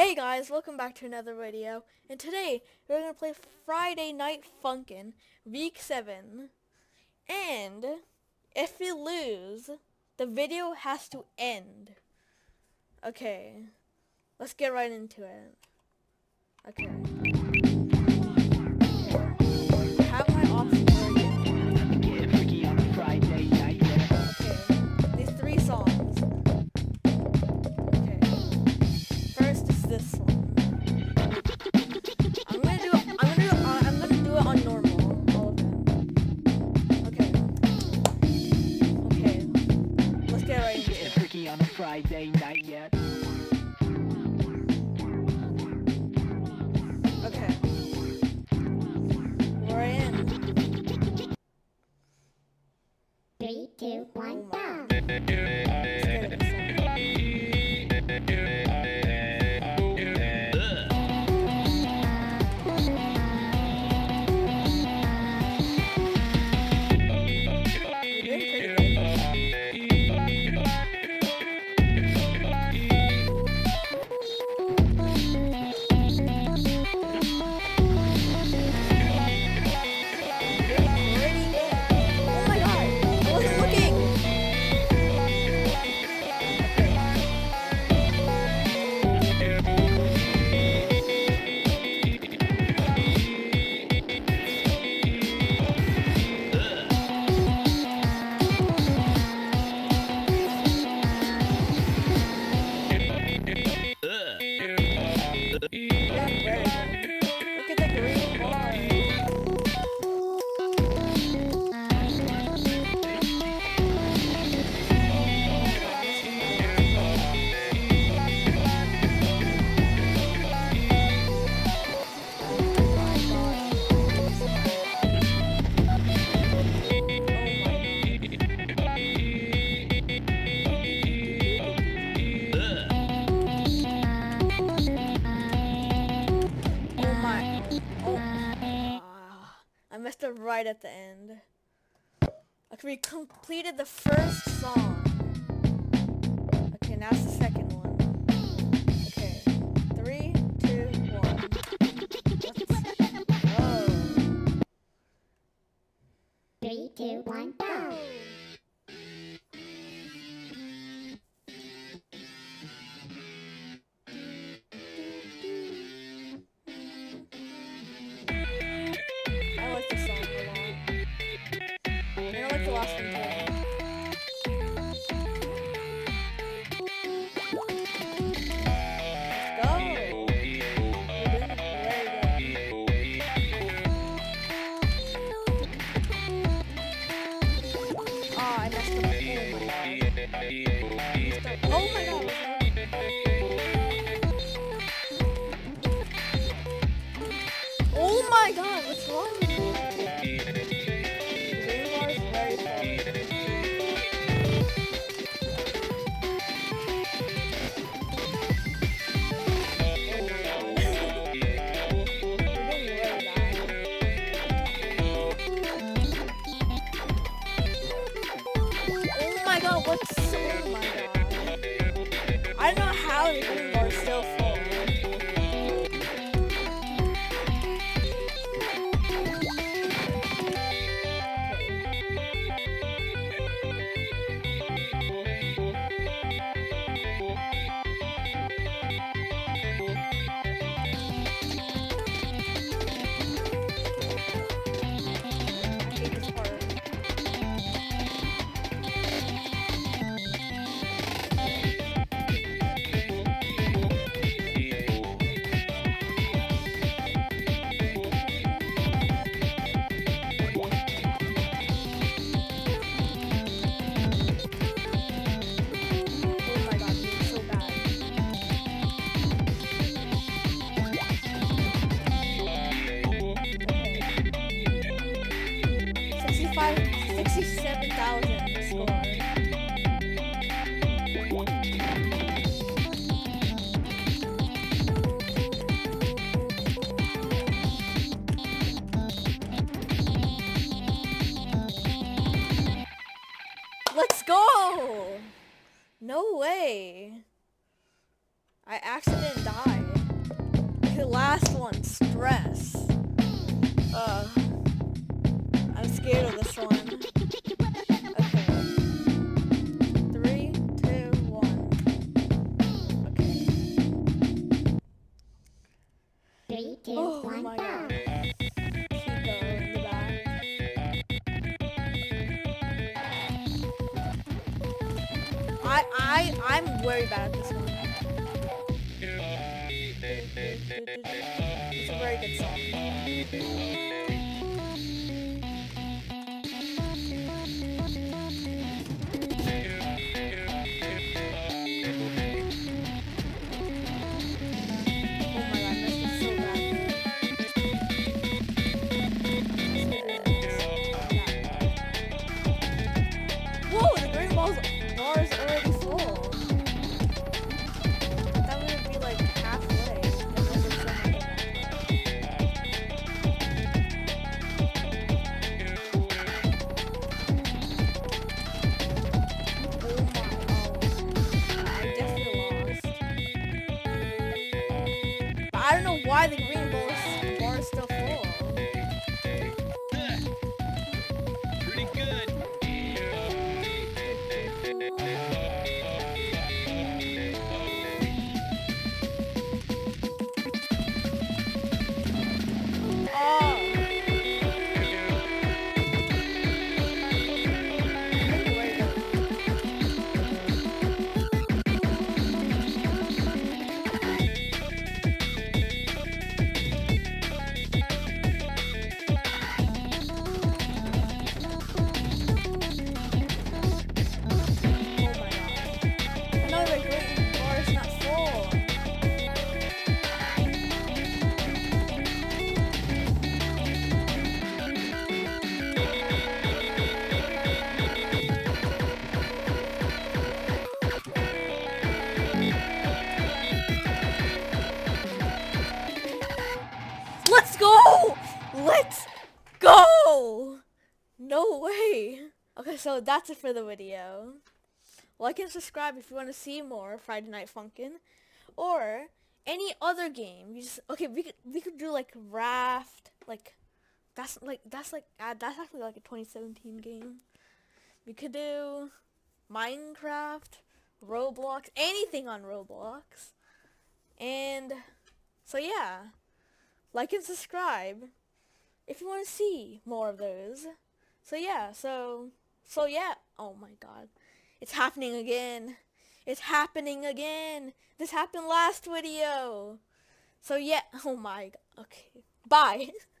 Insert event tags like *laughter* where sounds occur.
Hey guys, welcome back to another video. And today, we're going to play Friday Night Funkin' Week 7. And, if we lose, the video has to end. Okay, let's get right into it. Okay. This. I'm gonna do it. I'm gonna do it. On, I'm gonna do it on normal. All of them. Okay. Okay. Let's get right into it. on a Friday night, yeah. Okay. We're in. Three, two, one, Oh. Oh. I messed up right at the end. Okay, we completed the first song. Okay, now it's the second one. Okay. Three, two, one. Go. Three, two, one, go! God, what's wrong Let's go! No way. I accident died. The last one, stress. Uh scared of this one. Okay. Three, two, one. Okay. Three, two, Oh one, my god. Chico in the back. I I I'm very bad at this one. Why the green that's it for the video. Like and subscribe if you want to see more Friday Night Funkin' or any other game. You just, okay, we could we could do like Raft, like that's like that's like uh, that's actually like a 2017 game. We could do Minecraft, Roblox, anything on Roblox. And so yeah, like and subscribe if you want to see more of those. So yeah, so so yeah. Oh my god. It's happening again. It's happening again. This happened last video. So yeah, oh my god. Okay. Bye. *laughs*